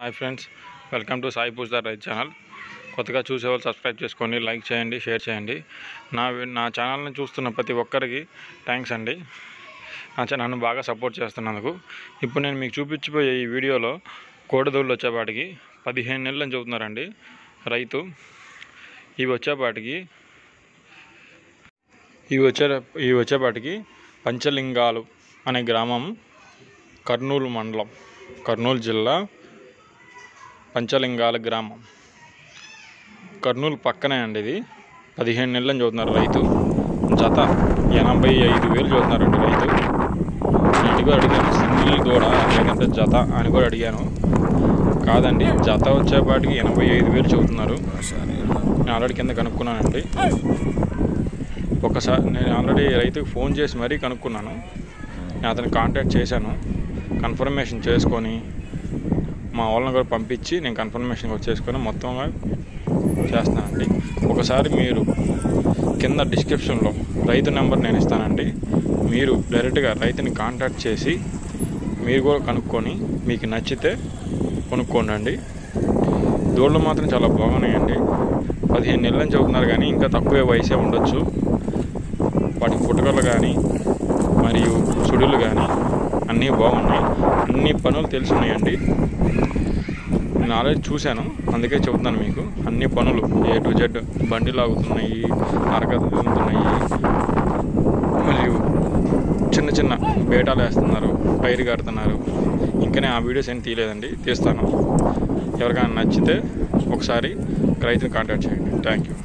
Hi friends welcome to Sai Pujar right channel. కొత్తగా చూసేవాళ్ళు subscribe చేసుకోండి లైక్ చేయండి షేర్ చేయండి. నా నా ఛానల్ని చూస్తున్న ప్రతి ఒక్కరికి థ్యాంక్స్ అండి. నా నన్ను బాగా సపోర్ట్ చేస్తున్నందుకు. ఇప్పుడు నేను మీకు చూపించిపోయే ఈ వీడియోలో కోడిదూళ్ళు వచ్చేపాటికి పదిహేను నెలలు అని చెబుతున్నారండి రైతు. ఇవి వచ్చేపాటికి ఇవి వచ్చే ఇవి వచ్చేపాటికి పంచలింగాలు అనే గ్రామం కర్నూలు మండలం కర్నూలు జిల్లా పంచలింగాల గ్రామం. కర్నూలు పక్కనే అండి ఇది. పదిహేను నెలలు అని చదువుతున్నారు రైతు. జత ఎనభై ఐదు వేలు చదువుతున్నారండి రైతు. నేను కూడా అడిగాను సింగిల్ కూడా లేదంటే జత అని కూడా అడిగాను. కాదండి జత వచ్చేపాటికి ఎనభై ఐదు వేలు చదువుతున్నారు నేను ఆల్రెడీ కింద కనుక్కున్నానండి. ఒకసారి నేను ఆల్రెడీ రైతుకి ఫోన్ చేసి మరీ కనుక్కున్నాను. నేను అతను కాంటాక్ట్ చేశాను. కన్ఫర్మేషన్ చేసుకొని మా వాళ్ళని కూడా పంపించి నేను కన్ఫర్మేషన్ వచ్చేసుకొని మొత్తంగా చేస్తానండి. ఒకసారి మీరు కింద డిస్క్రిప్షన్లో రైతు నెంబర్ నేను ఇస్తానండి. మీరు డైరెక్ట్గా రైతుని కాంటాక్ట్ చేసి మీరు కూడా కనుక్కొని మీకు నచ్చితే కొనుక్కోండి అండి దూడలు మాత్రం చాలా బాగున్నాయండి. పదిహేను నెలలని చెబుతున్నారు కానీ ఇంకా తక్కువే వయసే ఉండొచ్చు. వాటికి పుట్టుకలు కానీ మరియు సుడులు కానీ అన్నీ బాగున్నాయి. అన్ని పనులు తెలిసి ఉన్నాయండి. నేను ఆల్రెడీ చూశాను. అందుకే చెబుతున్నాను మీకు. అన్ని పనులు ఏ టు జెడ్ బండి లాగుతున్నాయి అరగతులు తిరుగుతున్నాయి. మరియు చిన్న చిన్న బేటాలు వేస్తున్నారు పైరు కడుతున్నారు. ఇంకా నేను ఆ వీడియోస్ ఏం తీయలేదండి. తీస్తాను. ఎవరికైనా నచ్చితే ఒకసారి రైతుని కాంటాక్ట్ చేయండి. Thank you